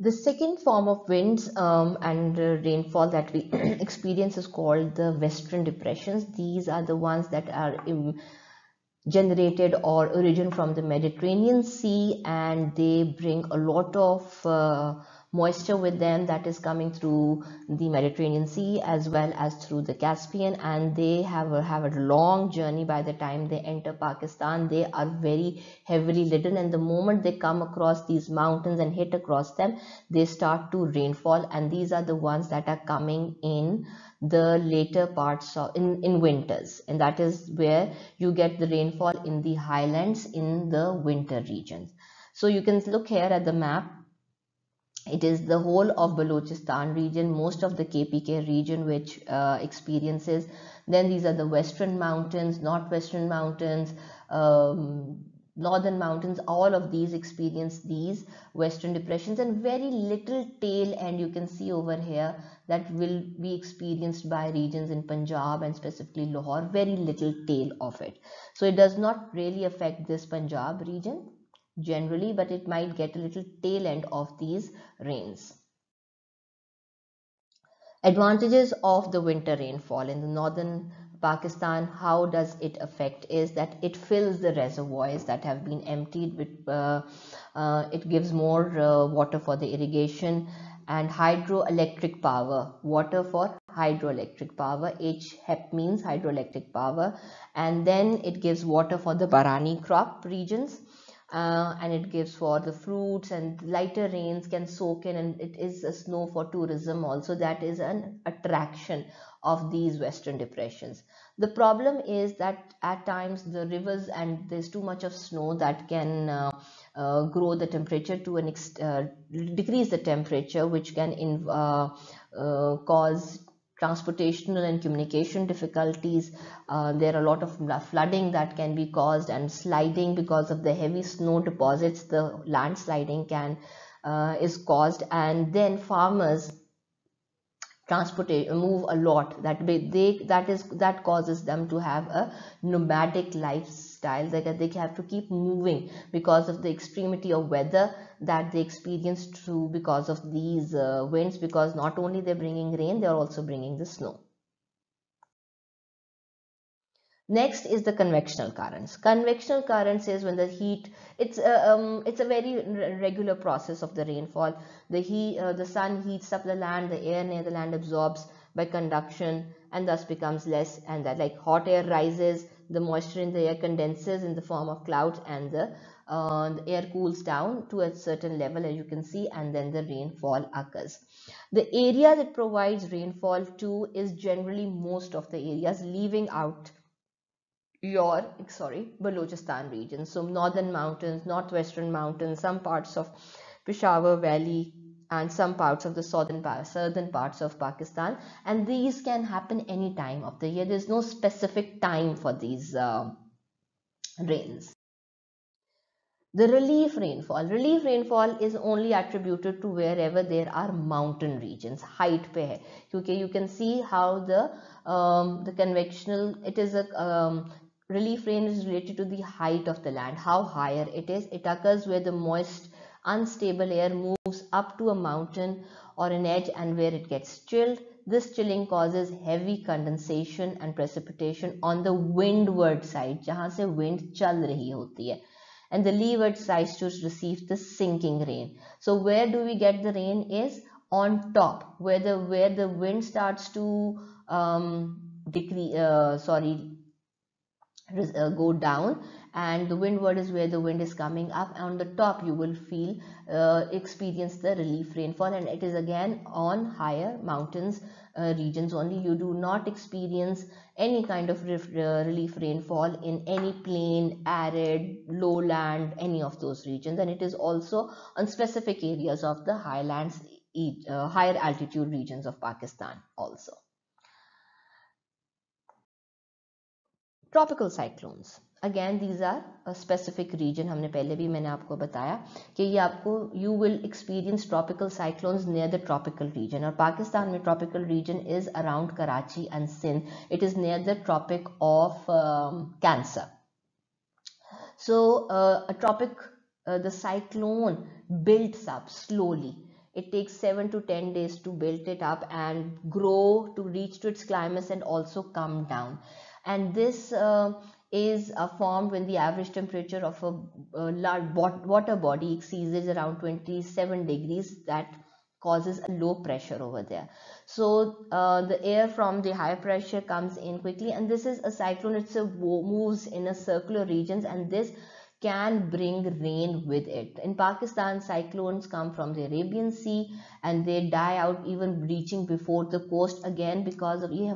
The second form of winds um, and uh, rainfall that we experience is called the western depressions. These are the ones that are um, generated or origin from the Mediterranean Sea and they bring a lot of uh, moisture with them that is coming through the Mediterranean Sea as well as through the Caspian. And they have a, have a long journey by the time they enter Pakistan. They are very heavily laden. And the moment they come across these mountains and hit across them they start to rainfall. And these are the ones that are coming in the later parts of in in winters. And that is where you get the rainfall in the highlands in the winter regions. So you can look here at the map it is the whole of Balochistan region, most of the KPK region which uh, experiences. Then these are the western mountains, northwestern mountains, um, northern mountains, all of these experience these western depressions and very little tail and you can see over here that will be experienced by regions in Punjab and specifically Lahore, very little tail of it. So it does not really affect this Punjab region generally, but it might get a little tail end of these rains. Advantages of the winter rainfall in the northern Pakistan, how does it affect is that it fills the reservoirs that have been emptied with, uh, uh, it gives more uh, water for the irrigation and hydroelectric power, water for hydroelectric power, H HEP means hydroelectric power and then it gives water for the Barani crop regions uh, and it gives for the fruits and lighter rains can soak in and it is a snow for tourism also. That is an attraction of these western depressions. The problem is that at times the rivers and there's too much of snow that can uh, uh, grow the temperature to an uh, decrease the temperature which can in, uh, uh, cause transportational and communication difficulties. Uh, there are a lot of flooding that can be caused and sliding because of the heavy snow deposits. The landsliding can uh, is caused and then farmers transportation move a lot. That they that is that causes them to have a nomadic lifestyle. That they have to keep moving because of the extremity of weather that they experience through because of these uh, winds because not only they're bringing rain they're also bringing the snow Next is the convectional currents. Convectional currents is when the heat, it's a, um, it's a very regular process of the rainfall. The heat, uh, the sun heats up the land, the air near the land absorbs by conduction and thus becomes less and that like hot air rises, the moisture in the air condenses in the form of clouds and the, uh, the air cools down to a certain level as you can see and then the rainfall occurs. The area that provides rainfall to is generally most of the areas leaving out your sorry Balochistan region. So northern mountains northwestern mountains some parts of Peshawar valley and some parts of the southern southern parts of Pakistan. And these can happen any time of the year. There's no specific time for these uh, rains. The relief rainfall. Relief rainfall is only attributed to wherever there are mountain regions height pe hai. Okay you can see how the um, the convectional it is a um, relief rain is related to the height of the land how higher it is. It occurs where the moist unstable air moves up to a mountain or an edge and where it gets chilled. This chilling causes heavy condensation and precipitation on the windward side jahan se wind chal rahi hoti hai and the leeward side to receive the sinking rain. So where do we get the rain is on top where the where the wind starts to um, decrease uh, sorry uh, go down and the windward is where the wind is coming up on the top you will feel uh, experience the relief rainfall and it is again on higher mountains uh, regions only. You do not experience any kind of uh, relief rainfall in any plain arid lowland any of those regions and it is also on specific areas of the highlands uh, higher altitude regions of pakistan also tropical cyclones again these are a specific region हमने पहले भी मैंने आपको बताया कि ये आपको you will experience tropical cyclones near the tropical region और पाकिस्तान में tropical reason is around Karachi and Sindh it is near the tropic of cancer so uh, a tropic uh, the cyclone builds up slowly it takes 7 to 10 days to build it up and grow to reach to its climax and also come down and this uh, is uh, formed when the average temperature of a, a large water body exceeds around 27 degrees that causes a low pressure over there. So uh, the air from the high pressure comes in quickly and this is a cyclone. It moves in a circular regions and this can bring rain with it. In pakistan cyclones come from the arabian sea and they die out even reaching before the coast again because of ye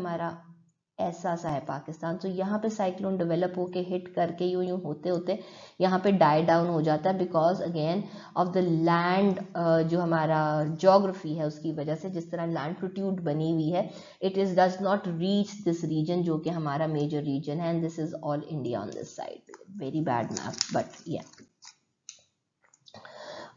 ऐसा सा है पाकिस्तान। तो यहाँ पे cyclone develop होके hit करके यूँ यूँ होते होते यहाँ पे डाई डाउन हो जाता है because again of the land जो हमारा जोग्राफी है उसकी वजह से जिस तरह लैंड प्रोट्यूड बनी हुई है it is does not reach this region जो कि हमारा मेजर रीजन है and this is all India on this side very bad map but या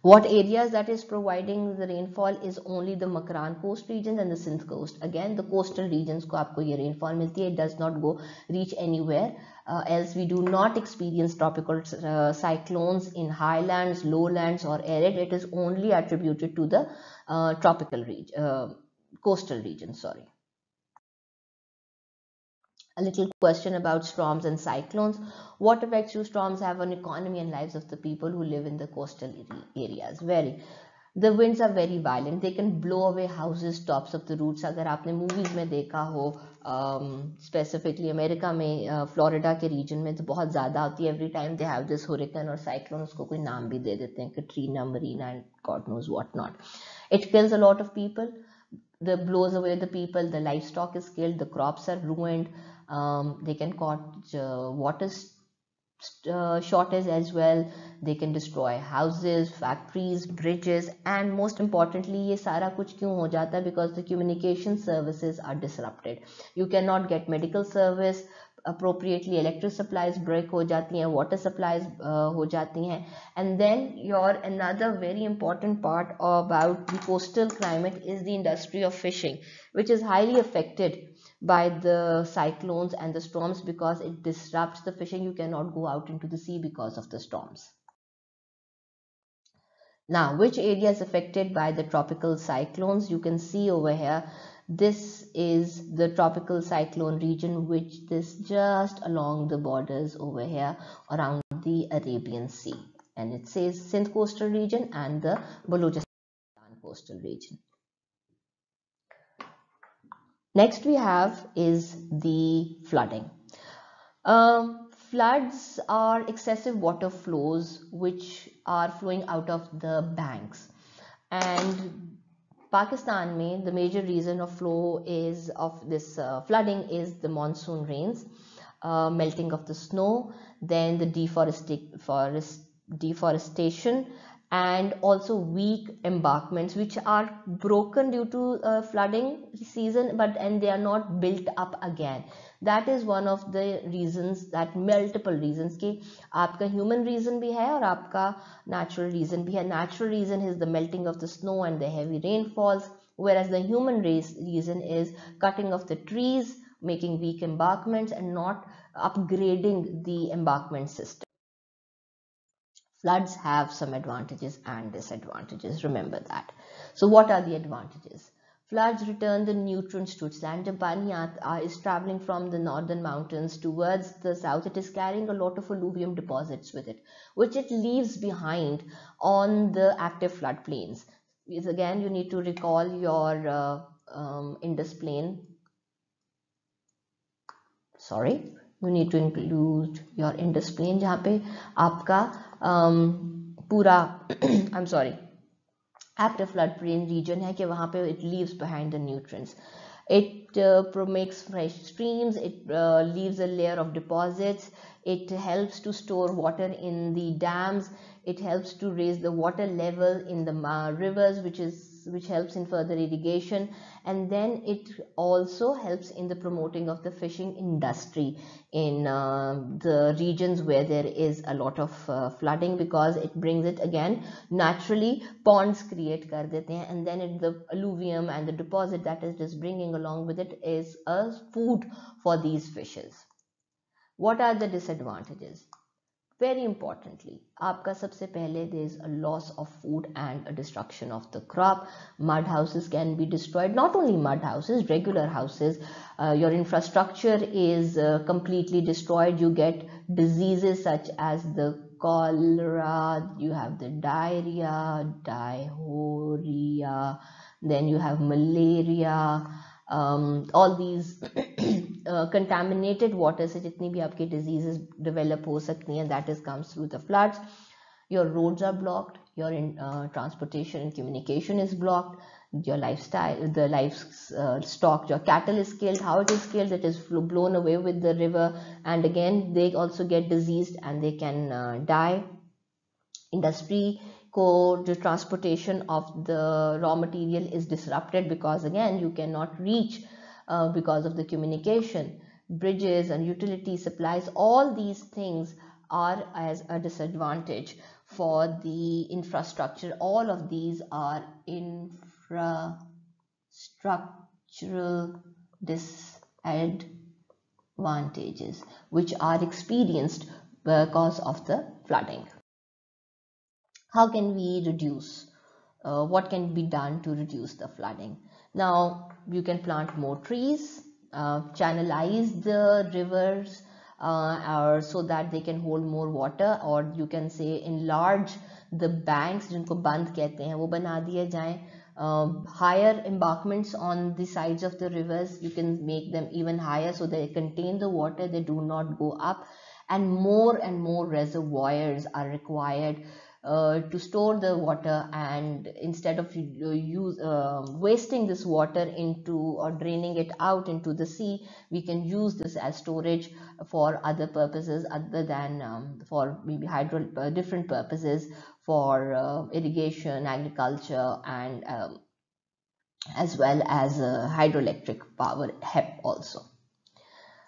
What areas that is providing the rainfall is only the Makran coast regions and the Sindh coast. Again, the coastal regions ko aapko ye rainfall milti hai. It does not go reach anywhere. Uh, else we do not experience tropical uh, cyclones in highlands, lowlands or arid. It is only attributed to the uh, tropical region, uh, coastal region, sorry a little question about storms and cyclones. What effects do storms have on economy and lives of the people who live in the coastal areas? Very. The winds are very violent. They can blow away houses, tops of the roofs. अगर आपने movies में देखा हो specifically um, America में Florida uh, के region में तो बहुत ज़्यादा होती है every time they have this hurricane और साइक्लोन उसको कोई नाम भी दे देते हैं Katrina Marina and God knows what not it kills a lot of people the blows away the people the livestock is killed the crops are ruined um, they can cause uh, water uh, shortage as well. They can destroy houses factories bridges and most importantly ye sara kuch kyun ho jata because the communication services are disrupted. You cannot get medical service appropriately electric supplies break ho jati hain water supplies uh, ho jati and then your another very important part about the coastal climate is the industry of fishing which is highly affected by the cyclones and the storms because it disrupts the fishing. You cannot go out into the sea because of the storms. Now, which area is affected by the tropical cyclones? You can see over here, this is the tropical cyclone region, which is just along the borders over here around the Arabian Sea. And it says Sindh coastal region and the Balochistan coastal region. Next we have is the flooding. Um, floods are excessive water flows which are flowing out of the banks and Pakistan mein the major reason of flow is of this uh, flooding is the monsoon rains uh, melting of the snow then the deforestation forest, deforestation and also weak embankments which are broken due to uh, flooding season but and they are not built up again. That is one of the reasons that multiple reasons ki aapka human reason bhi hai aur aapka natural reason bhi hai natural reason is the melting of the snow and the heavy rainfalls whereas the human reason is cutting of the trees making weak embankments and not upgrading the embankment system floods have some advantages and disadvantages. Remember that. So what are the advantages? Floods return the nutrients to its land. Jab pani is traveling from the northern mountains towards the south, it is carrying a lot of alluvium deposits with it, which it leaves behind on the active floodplains. Is again, you need to recall your uh, um, Indus plain. Sorry, you need to include your Indus plain जहाँ पे आपका um, पूरा I am sorry after flood plain region है कि वहाँ पे it leaves behind the nutrients it promotes fresh streams it leaves a layer of deposits it helps to store water in the dams it helps to raise the water level in the rivers which is which helps in further irrigation and then it also helps in the promoting of the fishing industry in uh, the regions where there is a lot of uh, flooding because it brings it again naturally ponds create kar dete and then it, the alluvium and the deposit that is just bringing along with it is a food for these fishes. What are the disadvantages very importantly आपका सबसे पहले there is a loss of food and a destruction of the crop mud houses can be destroyed not only mud houses regular houses uh, your infrastructure is uh, completely destroyed you get diseases such as the cholera you have the diarrhea diarrhea then you have malaria um, all these contaminated water से जितनी भी आपकी diseases develop हो सकती हैं that is comes through the floods your roads are blocked your in, uh, transportation and communication is blocked your lifestyle the livestock uh, your cattle is killed how it is killed it is blown away with the river and again they also get diseased and they can uh, die industry co the transportation of the raw material is disrupted because again you cannot reach uh, because of the communication. Bridges and utility supplies all these things are as a disadvantage for the infrastructure. All of these are infrastructural disadvantages which are experienced because of the flooding. How can we reduce uh, what can be done to reduce the flooding? Now you can plant more trees, uh, channelize the rivers uh, or so that they can hold more water or you can say enlarge the banks जिनको बंद कहते हैं वो बना दिए जाएं uh, higher embankments on the sides of the rivers you can make them even higher so they contain the water they do not go up and more and more reservoirs are required uh, to store the water and instead of uh, use uh, wasting this water into or draining it out into the sea we can use this as storage for other purposes other than um, for maybe hydro uh, different purposes for uh, irrigation agriculture and um, as well as uh, hydroelectric power HEP also.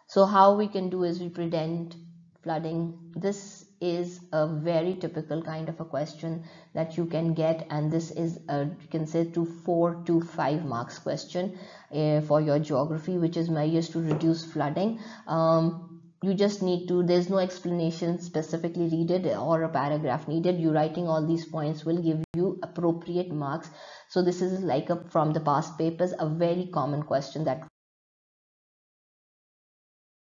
So how we can do is we prevent flooding this is a very typical kind of a question that you can get and this is a, you can say to four to five marks question uh, for your geography which is measures to reduce flooding. Um, you just need to there's no explanation specifically needed or a paragraph needed. You writing all these points will give you appropriate marks. So this is like a, from the past papers a very common question that